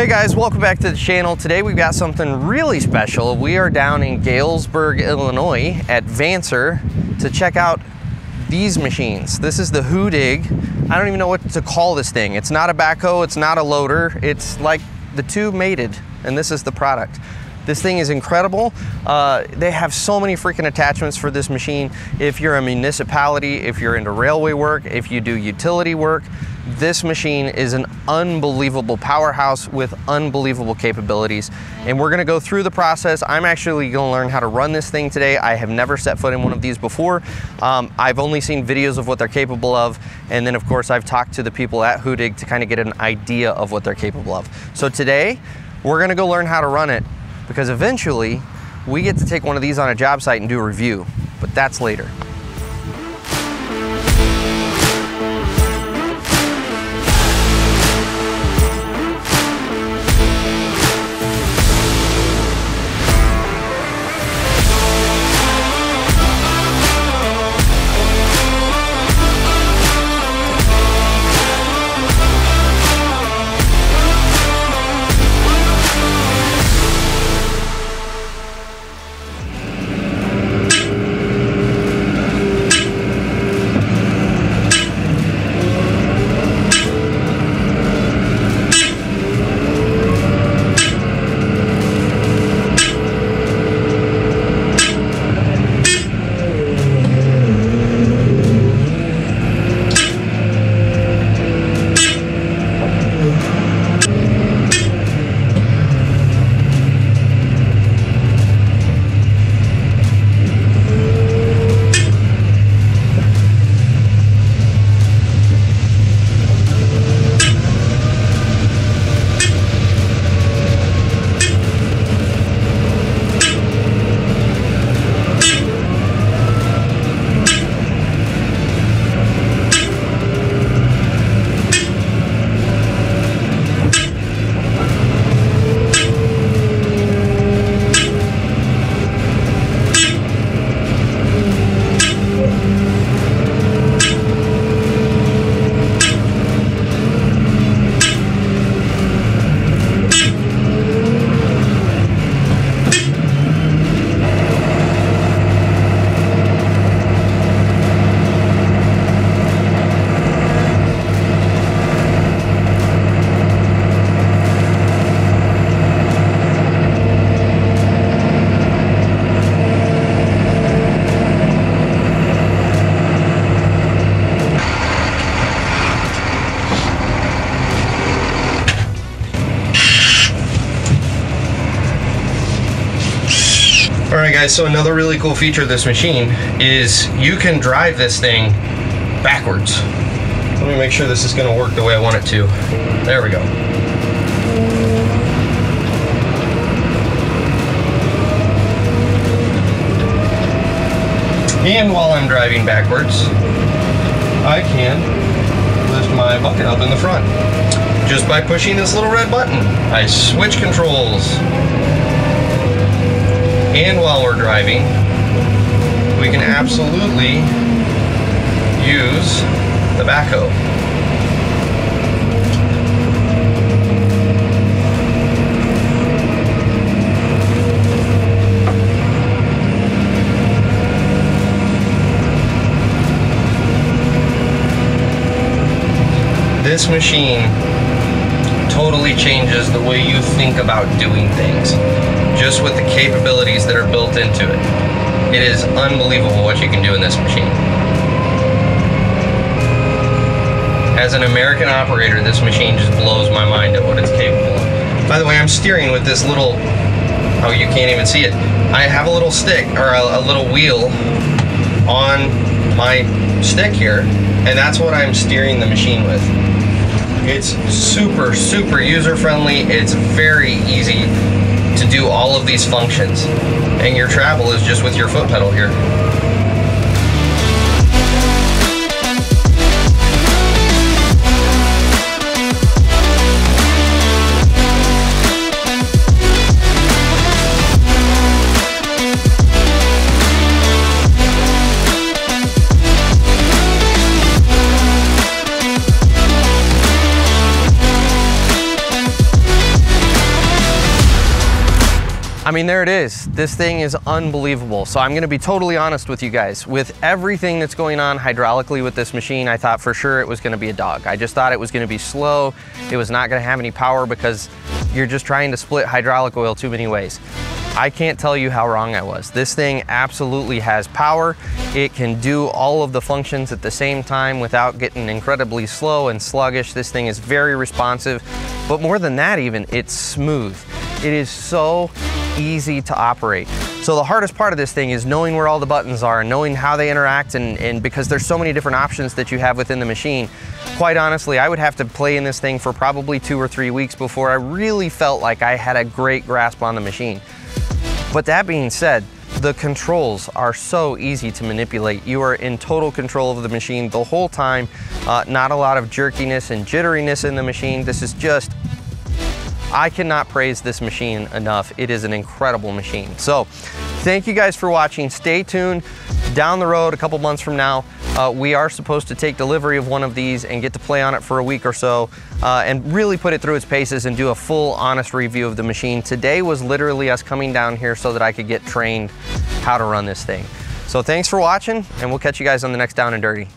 Hey guys, welcome back to the channel. Today we've got something really special. We are down in Galesburg, Illinois at Vancer to check out these machines. This is the Huddig. I don't even know what to call this thing. It's not a backhoe, it's not a loader. It's like the two mated and this is the product. This thing is incredible. Uh, they have so many freaking attachments for this machine. If you're a municipality, if you're into railway work, if you do utility work, this machine is an unbelievable powerhouse with unbelievable capabilities. And we're gonna go through the process. I'm actually gonna learn how to run this thing today. I have never set foot in one of these before. Um, I've only seen videos of what they're capable of. And then of course I've talked to the people at Huddig to kind of get an idea of what they're capable of. So today, we're gonna go learn how to run it because eventually we get to take one of these on a job site and do a review, but that's later. Guys, so another really cool feature of this machine is you can drive this thing backwards. Let me make sure this is gonna work the way I want it to. There we go. And while I'm driving backwards, I can lift my bucket up in the front. Just by pushing this little red button, I switch controls and while we're driving, we can absolutely use the backhoe. This machine totally changes the way you think about doing things just with the capabilities that are built into it. It is unbelievable what you can do in this machine. As an American operator, this machine just blows my mind at what it's capable of. By the way, I'm steering with this little, oh, you can't even see it. I have a little stick, or a, a little wheel on my stick here, and that's what I'm steering the machine with. It's super, super user friendly. It's very easy to do all of these functions. And your travel is just with your foot pedal here. I mean, there it is. This thing is unbelievable. So I'm gonna be totally honest with you guys. With everything that's going on hydraulically with this machine, I thought for sure it was gonna be a dog. I just thought it was gonna be slow. It was not gonna have any power because you're just trying to split hydraulic oil too many ways. I can't tell you how wrong I was. This thing absolutely has power. It can do all of the functions at the same time without getting incredibly slow and sluggish. This thing is very responsive, but more than that even, it's smooth. It is so easy to operate. So the hardest part of this thing is knowing where all the buttons are and knowing how they interact and, and, because there's so many different options that you have within the machine. Quite honestly, I would have to play in this thing for probably two or three weeks before I really felt like I had a great grasp on the machine. But that being said, the controls are so easy to manipulate. You are in total control of the machine the whole time. Uh, not a lot of jerkiness and jitteriness in the machine. This is just I cannot praise this machine enough. It is an incredible machine. So thank you guys for watching. Stay tuned. Down the road, a couple months from now, uh, we are supposed to take delivery of one of these and get to play on it for a week or so uh, and really put it through its paces and do a full honest review of the machine. Today was literally us coming down here so that I could get trained how to run this thing. So thanks for watching and we'll catch you guys on the next Down and Dirty.